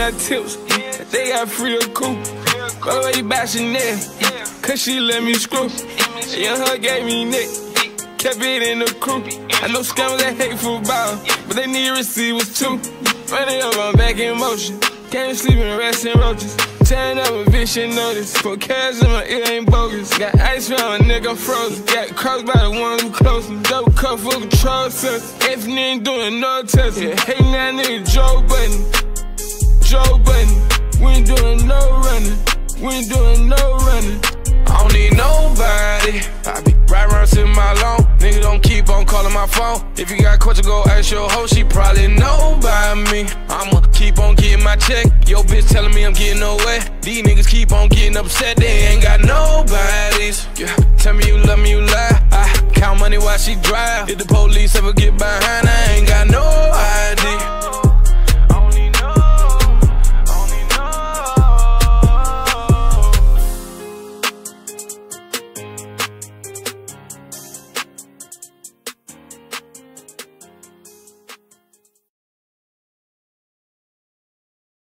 got tips. They got free of cool. Go away back Chanel. Cause she let me screw. Young her gave me neck. Kept it in the crew. I know scammers that hateful about, but they need receivers too. Running up, I'm back in motion. Can't sleep and rest in roaches. Turn up a vision notice. For cash in my ear ain't bogus. Got ice around my nigga, frozen. Got crossed by the one who close me. Double cup for control sense. If ain't doing no testing. Yeah, hating that nigga Joe Budden. Joe Budden. We ain't doing no running. We ain't doing no running. I don't need nobody. I be right around sitting my lawn. Nigga don't keep on calling my phone. If you got questions, go ask your hoe. She probably know about me. I'ma keep on getting my check. Yo, bitch telling me I'm getting nowhere. These niggas keep on getting upset. They ain't got nobodies. Yeah, tell me you love me, you lie. I count money while she drive. If the police ever get behind, I ain't.